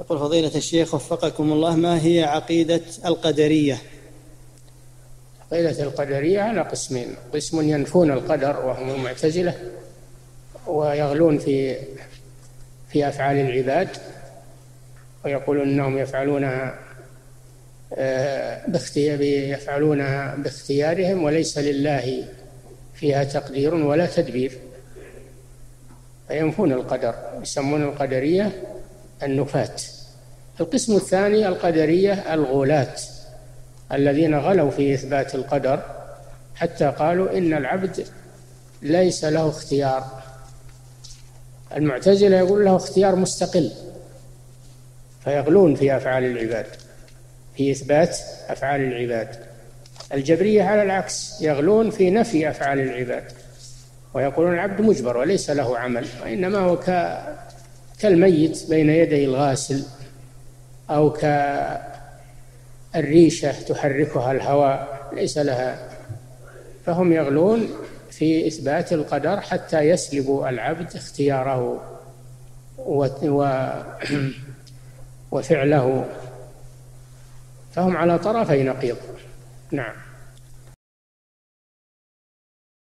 يقول فضيلة الشيخ وفقكم الله ما هي عقيدة القدرية؟ عقيدة القدرية على قسمين قسم ينفون القدر وهم المعتزلة ويغلون في في أفعال العباد ويقولون أنهم يفعلونها آه، يفعلونها باختيارهم وليس لله فيها تقدير ولا تدبير. فينفون القدر يسمون القدرية النفاة القسم الثاني القدرية الغلاة الذين غلوا في إثبات القدر حتى قالوا إن العبد ليس له اختيار. المعتزلة يقول له اختيار مستقل فيغلون في أفعال العباد في إثبات أفعال العباد. الجبرية على العكس يغلون في نفي أفعال العباد ويقولون العبد مجبر وليس له عمل وإنما هو كالميت بين يدي الغاسل أو كالريشة تحركها الهواء ليس لها. فهم يغلون في إثبات القدر حتى يسلب العبد اختياره وفعله. فهم على طرفي نقيض. نعم.